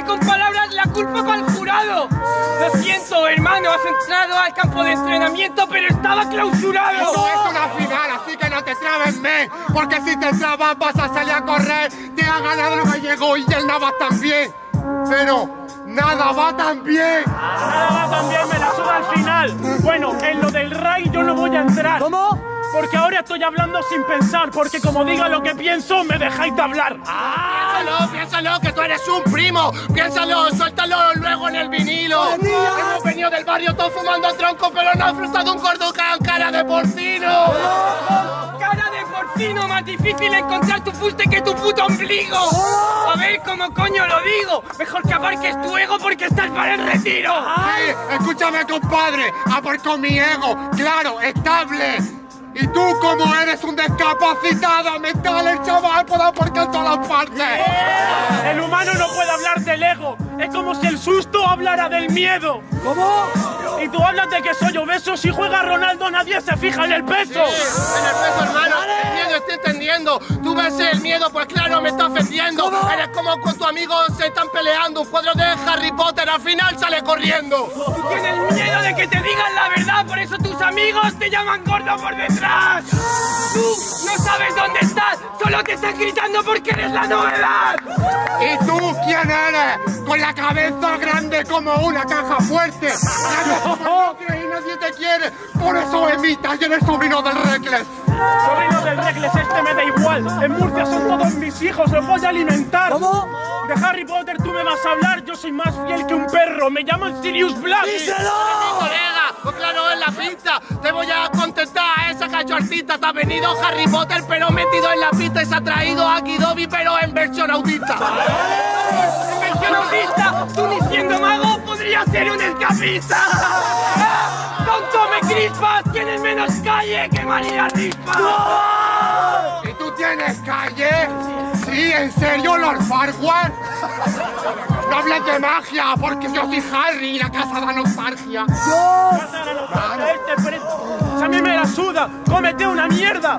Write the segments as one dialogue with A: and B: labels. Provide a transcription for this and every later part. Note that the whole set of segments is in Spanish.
A: no con palabras, la culpa para el jurado. Lo siento, hermano, has entrado al campo de entrenamiento, pero estaba clausurado.
B: Esto es una final, así que no te trabes. Porque si te trabas vas a salir a correr. Te ha ganado el gallego y el Navas también. Pero nada va tan bien.
C: Nada también me la suda al final. Bueno, en lo del Ray yo no voy a entrar.
D: ¿Cómo?
C: Porque ahora estoy hablando sin pensar, porque como diga lo que pienso, me dejáis de hablar.
E: Piénsalo, piénsalo, que tú eres un primo. Piénsalo, suéltalo luego en el vinilo. Hemos venido del barrio todos fumando tronco, pero no ha frustrado un gordo con cara de porcino.
A: Cara de porcino, más difícil encontrar tu fuste que tu puto ombligo. A ver cómo coño lo digo. Mejor que aparques tu ego porque estás para el retiro.
B: Sí, escúchame, compadre. Aparco mi ego. Claro, estable. Y tú, como eres un discapacitado mental, el chaval puede aparcar en todas las partes.
C: El humano no puede hablar del ego. Es como si el susto hablara del miedo.
D: ¿Cómo?
C: Y tú hablas de que soy obeso. Si juega Ronaldo, nadie se fija en el peso.
E: En el peso, hermano, Tú ves el miedo, pues claro, me está ofendiendo. Eres como con tu amigo se están peleando. Un cuadro de Harry Potter al final sale corriendo.
A: Tú tienes miedo de que te digan la verdad, por eso tus amigos te llaman gordo por detrás. Tú no sabes dónde estás, solo te están gritando porque eres la novedad.
B: ¿Y tú quién eres? Con la cabeza grande como una caja fuerte. Emitas y eres sobrino del Reckless.
C: Sobrino del Regles, este me da igual. En Murcia son todos mis hijos, los voy a alimentar.
D: ¿Cómo?
C: De Harry Potter tú me vas a hablar, yo soy más fiel que un perro. Me llaman Sirius Black.
D: ¡Díselo!
E: Colega, pues claro, es la pinta. Te voy a contestar, esa cacho artista. Te ha venido Harry Potter, pero metido en la pista y se ha traído a Kidobi, pero en versión autista.
A: En versión autista, tú ni siendo mago podrías ser un escapista. ¡Ah! ¡Tonto me crispas! Tienes menos calle que María Rispa.
B: ¿Y tú tienes calle? Sí, ¿en serio, Lord Farquaad? No hables de magia, porque yo soy Harry y la casa da nostalgia.
C: Este pre- A mí me la suda, cómete una mierda.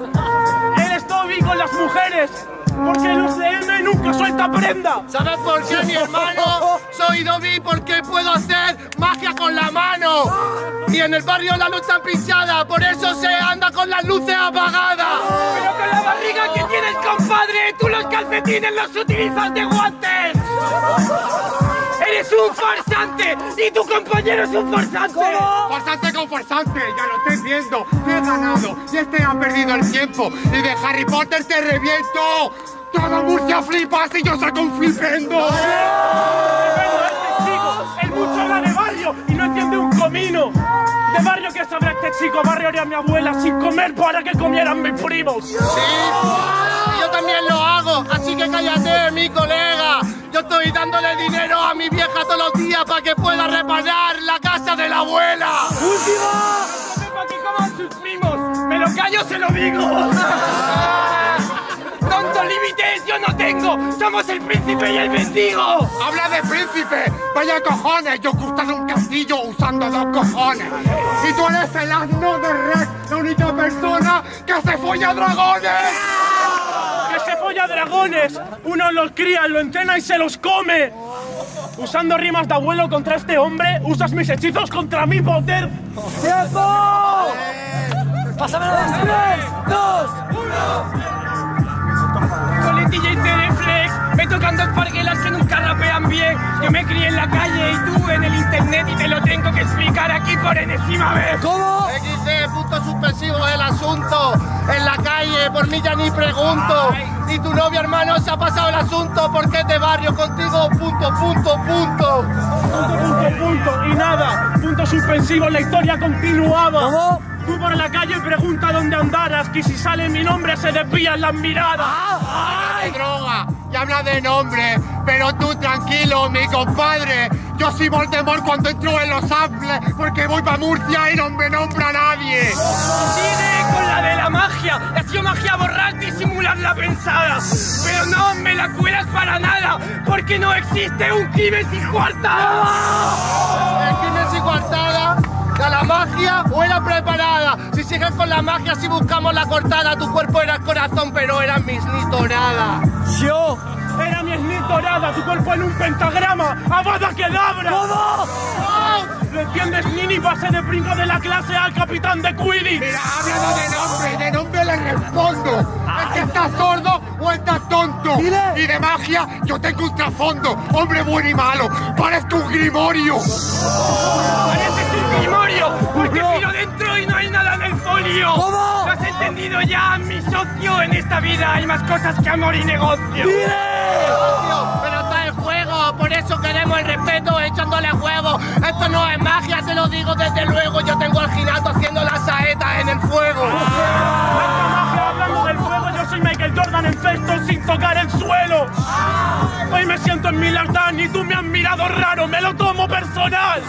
C: Eres Toby con las mujeres, porque el UCM nunca suelta prenda.
E: ¿Sabes por qué, mi hermano? Soy Dobby porque puedo hacer magia con la mano. Y en el barrio la luz está pinchada, por eso se anda con las luces apagadas.
A: Pero con la barriga que tienes, compadre, tú los calcetines los utilizas de guantes. Eres un farsante y tu compañero es un farsante.
B: Forzante con forzante, ya lo estoy viendo. He ganado y este ha perdido el tiempo. Y de Harry Potter te reviento. Todo Murcia flipas y yo saco un flipendo.
C: Pero este chico, el mucho habla de barrio y no entiende un comino. De barrio que sabrá este chico, barrio haría mi abuela sin comer para que comieran mis primos.
E: Sí, yo también lo hago, así que cállate, mi colega. Estoy dándole dinero a mi vieja todos los días para que pueda reparar la casa de la abuela.
A: Vengo aquí como sus primos. Me lo callo, se lo digo. Tontos límites yo no tengo. Somos el príncipe y el mendigo.
B: Habla de príncipe, vaya cojones. Yo custado un castillo usando dos cojones. Y tú eres el asno de Red, la única persona que se folla dragones
C: cría dragones, uno los cría, lo entrena y se los come. Usando rimas de abuelo contra este hombre, usas mis hechizos contra mi poder.
D: ¡Tiempo! ¡Pásame los 3, 2,
A: 1! el DJ. Me tocan dos parguelas que nunca rapean bien. Yo me crié en la calle y tú en el internet y te lo tengo que explicar aquí por enésima vez.
D: ¿Cómo?
E: XD, eh, punto suspensivo el asunto. En la calle, por mí ya ni pregunto. Ay. Ni tu novio, hermano, se ha pasado el asunto. Porque es de barrio contigo, punto, punto, punto.
C: Punto, punto, punto. Y nada, punto suspensivo, la historia continuaba.
D: ¿Cómo?
C: Tú por la calle pregunta dónde andarás, que si sale mi nombre se desvían las miradas.
B: ¡Ah! De droga y habla de nombre, pero tú tranquilo, mi compadre. Yo soy Voldemort cuando entro en los samples, porque voy pa' Murcia y no me nombra nadie.
A: Sigue con la de la magia. la pensada. Pero no me la cuelas para nada, porque no existe un crimen sin coartada.
E: El crimen sin coartada. ¿A la magia o era preparada? Si sigues con la magia, si buscamos la cortada, tu cuerpo era el corazón, pero era misnitorada.
D: Yo.
C: Era mi esnitorada, tu cuerpo en un pentagrama. ¡Avada Kedavra!
D: ¡Todo!
C: ¿Lo entiendes, Nini? Pasé de brinco de la clase al capitán de Quidditch.
B: Mira, háblalo de nombre, de nombre le respondo. ¿Es que estás sordo tonto?
D: Dile.
B: Y de magia yo tengo un trasfondo, hombre bueno y malo. Parezco un grimorio.
A: Pareces un grimorio, porque miro dentro y no hay nada en el folio.
D: ¿Cómo?
A: ¿Lo has entendido ya, mi socio? En esta vida hay más cosas que amor y negocio.
E: Pero está en juego, por eso queremos el respeto echándole huevo. Esto no es magia, te lo digo desde luego. Yo tengo al ginato haciendo las saetas en el fuego.
C: Tanta sin tocar el suelo. Hoy me siento en mi Lardán y tú me has mirado raro, me lo tomo personal.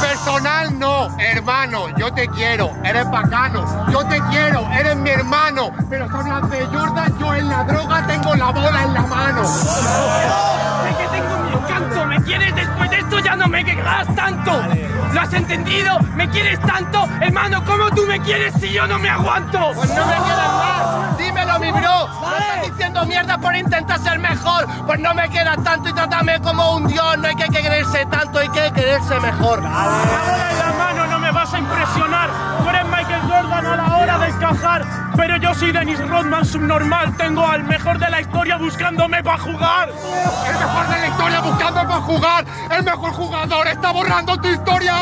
B: Personal no, hermano, yo te quiero, eres bacano, yo te quiero, eres mi hermano, pero son las de Jordan, yo en la droga tengo la bola en la mano.
A: Sé que tengo mi encanto, ¿me quieres después de esto? Ya no me querrás tanto. ¿Lo has entendido? ¿Me quieres tanto? Hermano, ¿cómo tú me quieres si yo no me aguanto?
E: Pues no me quedas más, dímelo mi bro. No estás diciendo mierda por intentar ser mejor. Pues no me quedas tanto y trátame como un dios. No hay que quererse tanto, hay que quererse mejor.
C: Ahora en la mano no me vas a impresionar. Tú eres Michael Jordan a la hora de Pero yo soy Dennis Rodman subnormal. Tengo al mejor de la historia buscándome para jugar.
B: El mejor de la historia buscando para jugar, el mejor jugador está borrando tu historia.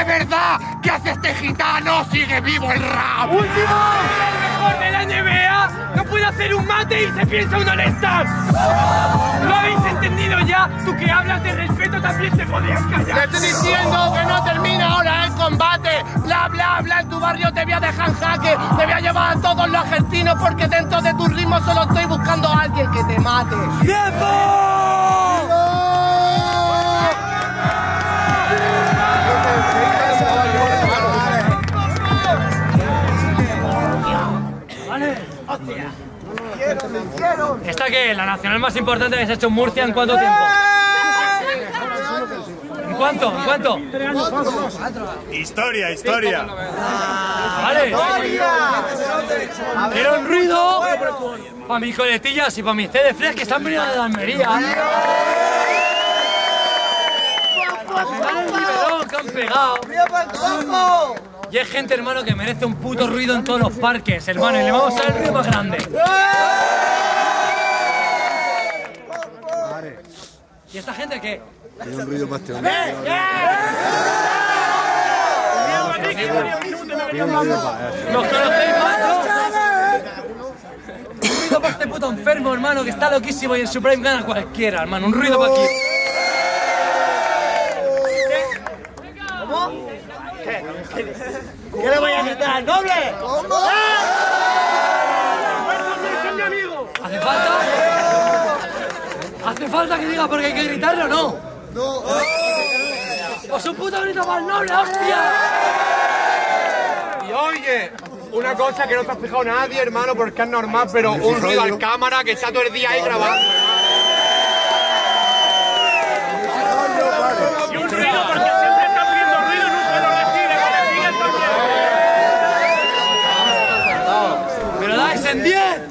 B: De verdad, ¿qué hace este gitano? Sigue vivo el rap.
A: El mejor de la NBA no puede hacer un mate y se piensa un all-star. ¿Lo habéis entendido ya? Tú que hablas de respeto también te podrías
E: Te
A: callar.
E: estoy diciendo que no termina ahora el combate. Bla, bla, bla, en tu barrio te voy a dejar en jaque. Te voy a llevar a todos los argentinos porque dentro de tu ritmo solo estoy buscando a alguien que te mate.
D: ¡Tiempo!
F: ¿Esta qué? ¿La nacional más importante que se ha hecho en Murcia en cuánto tiempo? ¿En cuánto? ¿En cuánto?
G: Historia, historia.
F: Vale. Era un ruido para mis coletillas y para mis CD Fresh que están veniendo de la Almería. Nivelón que han pegado. Y es gente, hermano, que merece un puto ruido en todos los parques, hermano. Y le vamos a dar el ruido más grande. ¿Y esta gente qué? ¿Los conocéis, macho? Un ruido para este puto enfermo, hermano, que está loquísimo y en su prime gana cualquiera, hermano. Un ruido para aquí.
D: ¿Qué le voy a gritar? ¡Noble!
F: ¿Hace falta? ¿Hace falta que diga porque hay que gritarlo o no? No. ¡Pues un puto grito más noble, hostia!
B: Y oye, una cosa que no te has fijado nadie, hermano, porque es normal, pero un ruido al cámara que está todo el día ahí grabando.
C: Y un ruido porque siempre está pidiendo ruido, nunca lo recibe. Que le siguen también.
F: ¡Me lo dais en 10!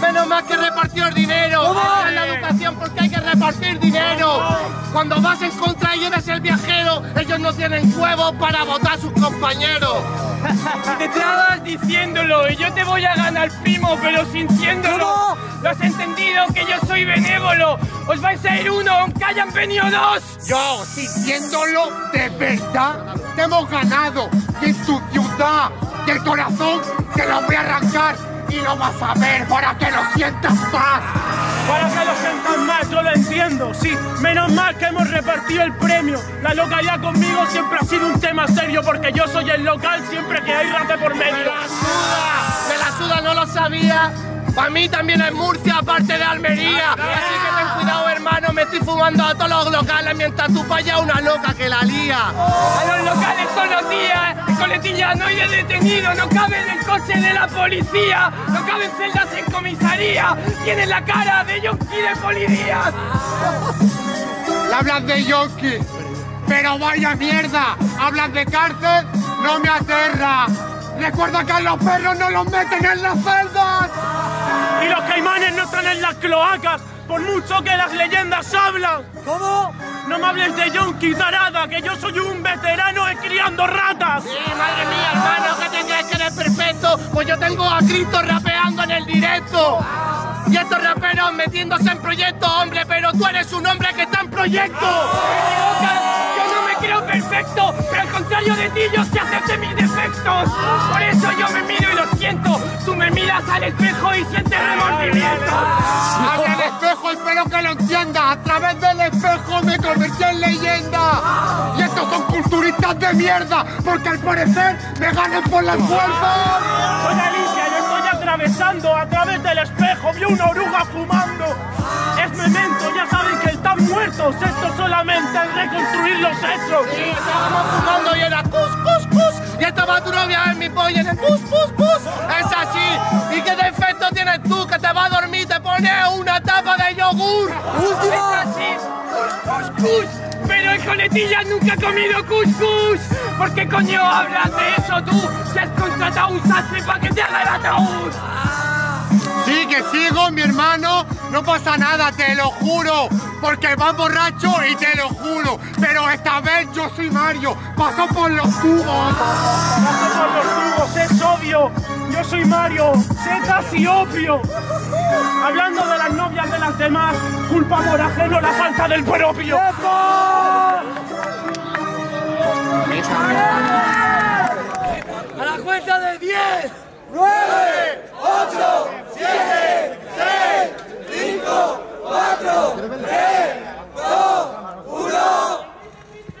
E: Menos mal que repartió el dinero. Esa es la educación porque hay que repartir dinero. Cuando vas en contra y eres el viajero, ellos no tienen huevos para votar a sus compañeros.
A: Te trabas diciéndolo y yo te voy a ganar, primo, pero sintiéndolo. ¿Lo has entendido? Que yo soy benévolo. Os vais a ir uno, aunque hayan venido dos.
B: Yo, sintiéndolo de verdad, te hemos ganado. En tu ciudad, y el corazón, te lo voy a arrancar. Y lo vas a ver para que lo sientas más.
C: Para que lo sientan más, yo lo entiendo, sí. Menos mal que hemos repartido el premio. La localidad conmigo siempre ha sido un tema serio porque yo soy el local siempre que hay rate por medio.
E: Me la suda, no lo sabía. Para mí también es Murcia, aparte de Almería. Estoy fumando a todos los locales mientras tú payas una loca que la lía.
A: A los locales todos los días, coletilla no hay detenido, no cabe en el coche de la policía, no caben celdas en comisaría, tiene la cara de yonki de polidías.
B: Le hablas de yonki, pero vaya mierda. Hablas de cárcel, no me aterra. Recuerda que a los perros no los meten en las celdas.
C: Y los caimanes no están en las cloacas, por mucho que las leyendas hablan.
D: ¿Cómo?
C: No me hables de yonki, tarada, que yo soy un veterano de criando ratas.
E: Sí, madre mía, hermano, que te crees que eres perfecto. Pues yo tengo a Cristo rapeando en el directo. Y estos raperos metiéndose en proyectos, hombre, pero tú eres un hombre que está en proyecto.
A: Yo no me creo perfecto, contrario de ti yo sé hacerte mis defectos. Por eso yo me miro y lo siento. Tú me miras al espejo y sientes remordimiento.
B: Abre el espejo, espero que lo entienda. A través del espejo me convertí en leyenda. Y estos son culturistas de mierda, porque al parecer me ganan por las fuerzas.
C: Soy Alicia, yo estoy atravesando a través del espejo, vi una oruga fumando. Esto solamente es reconstruir los hechos.
E: Sí, estábamos fumando y era cus, cus, cus. Y estaba tu novia en mi pollo en el pus, pus, pus. Es así. ¿Y qué defecto tienes tú que te va a dormir y te pone una tapa de yogur?
A: Es así. Cuscús. Pero el coletilla nunca ha comido cuscús. ¿Por qué coño hablas de eso tú? Si has contratado un sastre para que te haga el ataúd.
B: Que sigo, mi hermano. No pasa nada, te lo juro. Porque va borracho y te lo juro. Pero esta vez yo soy Mario. Paso por los tubos.
C: Paso por los tubos, es obvio. Yo soy Mario, setas y opio. Hablando de las novias de las demás, culpa por ajeno la falta del propio.
D: A la cuenta de 10.
G: 4, 3, 2,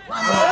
G: 1.